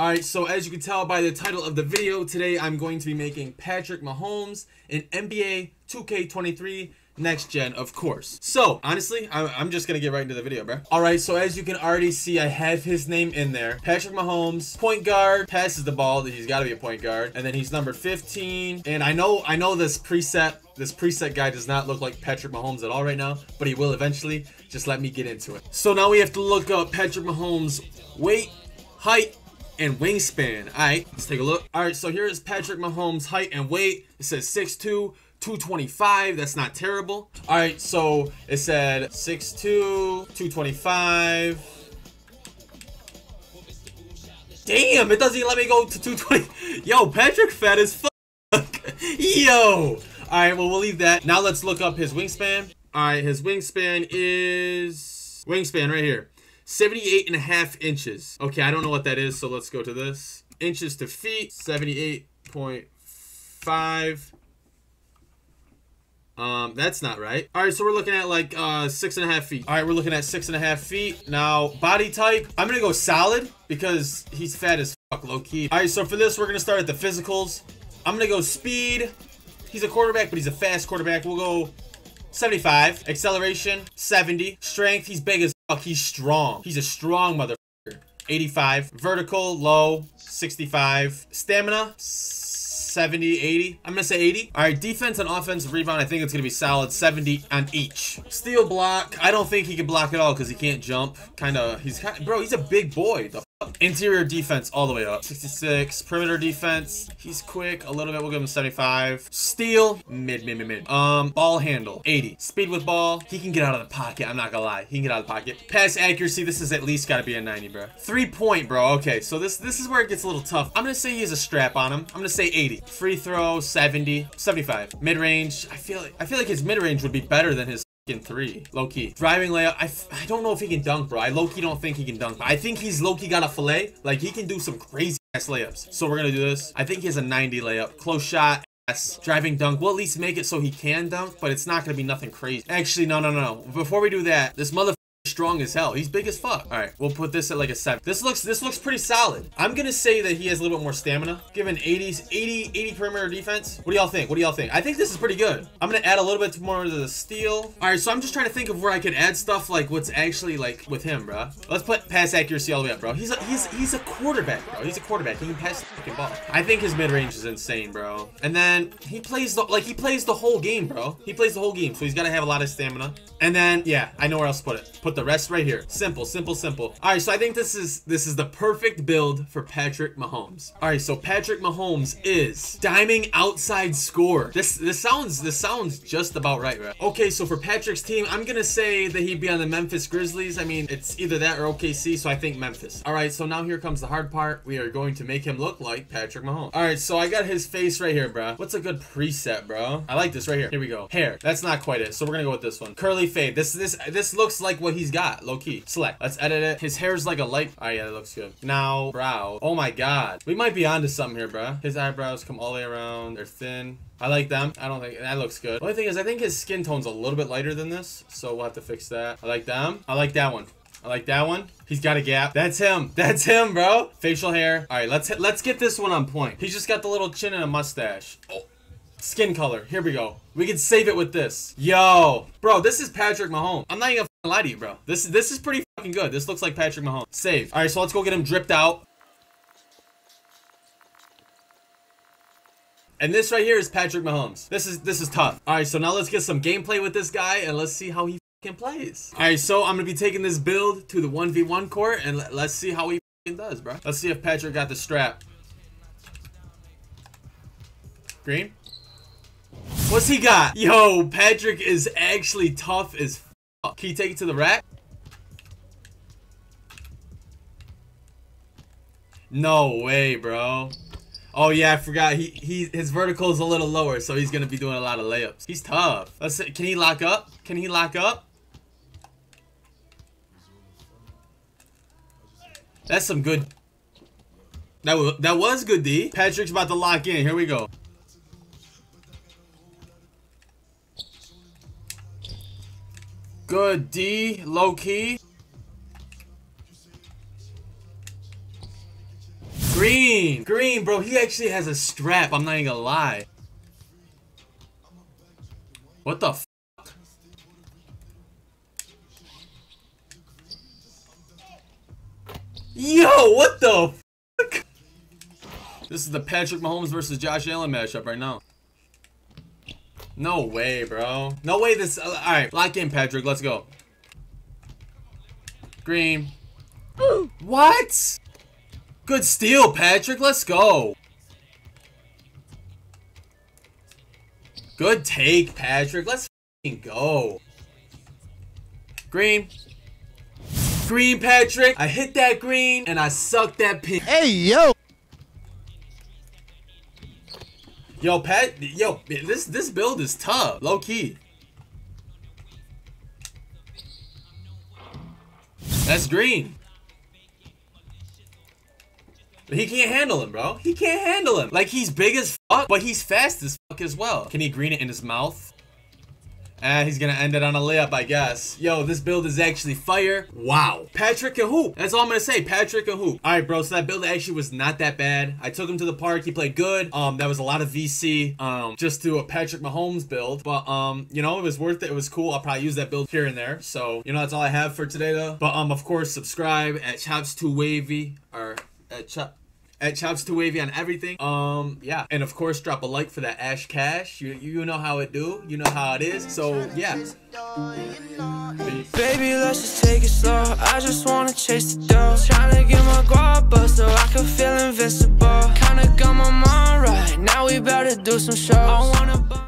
Alright, so as you can tell by the title of the video, today I'm going to be making Patrick Mahomes in NBA 2K23 next gen, of course. So, honestly, I'm just gonna get right into the video, bro. All right, so as you can already see, I have his name in there. Patrick Mahomes, point guard, passes the ball. He's gotta be a point guard. And then he's number 15. And I know, I know this preset, this preset guy does not look like Patrick Mahomes at all right now, but he will eventually. Just let me get into it. So now we have to look up Patrick Mahomes' weight, height, and wingspan. All right, let's take a look. All right, so here is Patrick Mahomes' height and weight. It says 6'2", 225. That's not terrible. All right, so it said 6'2", 225. Damn, it doesn't even let me go to 220. Yo, Patrick fat as fuck. Yo. All right, well, we'll leave that. Now let's look up his wingspan. All right, his wingspan is... Wingspan right here. 78 and a half inches. Okay, I don't know what that is, so let's go to this. Inches to feet, 78.5 um, that's not right. All right, so we're looking at like uh, six and a half feet. All right, we're looking at six and a half feet. Now, body type, I'm gonna go solid because he's fat as fuck, low key. All right, so for this, we're gonna start at the physicals. I'm gonna go speed. He's a quarterback, but he's a fast quarterback. We'll go 75. Acceleration, 70. Strength, he's big as fuck. He's strong. He's a strong motherfucker. 85. Vertical, low, 65. Stamina, 70, 80. I'm gonna say 80. All right, defense and offensive rebound, I think it's gonna be solid 70 on each. Steal block, I don't think he can block at all because he can't jump. Kind of, he's bro, he's a big boy. The Interior defense all the way up. 66. Perimeter defense. He's quick. A little bit. We'll give him 75. Steal. Mid, mid, mid, mid. Um, ball handle. 80. Speed with ball. He can get out of the pocket. I'm not gonna lie. He can get out of the pocket. Pass accuracy. This is at least gotta be a 90, bro. Three point, bro. Okay, so this this is where it gets a little tough. I'm gonna say he has a strap on him. I'm gonna say 80. Free throw, 70. 75. Mid range. I feel like I feel like his mid range would be better than his three. Low-key. Driving layup. I, I don't know if he can dunk, bro. I low-key don't think he can dunk. I think he's low-key got a fillet. Like, he can do some crazy ass layups. So we're going to do this. I think he has a 90 layup. Close shot. Driving dunk. We'll at least make it so he can dunk, but it's not going to be nothing crazy. Actually, no, no, no. Before we do that, this mother strong as hell. He's big as fuck. All right, we'll put this at like a seven. This looks this looks pretty solid. I'm gonna say that he has a little bit more stamina. Given 80s, 80, 80 perimeter defense. What do y'all think? What do y'all think? I think this is pretty good. I'm gonna add a little bit more to the steal. All right, so I'm just trying to think of where I could add stuff like what's actually like with him, bro. Let's put pass accuracy all the way up, bro. He's a he's he's a quarterback, bro. He's a quarterback. He can pass the fucking ball. I think his mid range is insane, bro. And then he plays the like he plays the whole game, bro. He plays the whole game, so he's gotta have a lot of stamina. And then yeah, I know where else to put it. Put the rest right here. Simple, simple, simple. All right, so I think this is this is the perfect build for Patrick Mahomes. All right, so Patrick Mahomes is diming outside score. This this sounds this sounds just about right, right? Okay, so for Patrick's team, I'm gonna say that he'd be on the Memphis Grizzlies. I mean, it's either that or OKC, so I think Memphis. All right, so now here comes the hard part. We are going to make him look like Patrick Mahomes. All right, so I got his face right here, bro. What's a good preset, bro? I like this right here. Here we go. Hair. That's not quite it, so we're gonna go with this one. Curly fade. This this this looks like what he's got, low key. Select. Let's edit it. His hair's like a light. Oh, yeah, that looks good. Now, brow. Oh my god. We might be onto something here, bro. His eyebrows come all the way around. They're thin. I like them. I don't think that looks good. The only thing is, I think his skin tone's a little bit lighter than this, so we'll have to fix that. I like them. I like that one. I like that one. He's got a gap. That's him. That's him, bro. Facial hair. All right, let's let's get this one on point. He's just got the little chin and a mustache. Oh. Skin color. Here we go. We can save it with this. Yo. Bro, this is Patrick Mahomes. I'm not even lie to you, bro. This, this is pretty fucking good. This looks like Patrick Mahomes. Save. All right, so let's go get him dripped out. And this right here is Patrick Mahomes. This is this is tough. All right, so now let's get some gameplay with this guy and let's see how he fucking plays. All right, so I'm gonna be taking this build to the 1v1 court and let's see how he does, bro. Let's see if Patrick got the strap. Green. What's he got? Yo, Patrick is actually tough as. Can you take it to the rack? No way, bro. Oh yeah, I forgot. He he his vertical is a little lower, so he's gonna be doing a lot of layups. He's tough. Let's see. Can he lock up? Can he lock up? That's some good. That was that was good, D. Patrick's about to lock in. Here we go. Good D, low key. Green. Green, bro. He actually has a strap. I'm not even gonna lie. What the fuck? Yo, what the fuck? This is the Patrick Mahomes versus Josh Allen matchup right now. No way, bro. No way this... Uh, Alright, lock in, Patrick. Let's go. Green. what? Good steal, Patrick. Let's go. Good take, Patrick. Let's go. Green. Green, Patrick. I hit that green, and I sucked that pin. Hey, yo. Yo, Pat, yo, this this build is tough, low key. That's green. He can't handle him, bro. He can't handle him. Like, he's big as fuck, but he's fast as fuck as well. Can he green it in his mouth? And he's gonna end it on a layup, I guess. Yo, this build is actually fire. Wow. Patrick and hoop. That's all I'm gonna say. Patrick and hoop. All right, bro. So that build actually was not that bad. I took him to the park. He played good. Um, that was a lot of VC. Um, just to a Patrick Mahomes build. But um, you know, it was worth it. It was cool. I'll probably use that build here and there. So you know, that's all I have for today, though. But um, of course, subscribe at chops2wavy or at Chop at chops2wavy on everything. Um, yeah. And of course, drop a like for that Ash Kaash. You, you know how it do. You know how it is. So, yeah. Baby, let's just take it slow. I just wanna chase the dough. Tryna get my guap up so I can feel invincible. Kinda got my mind right. Now we better do some shows.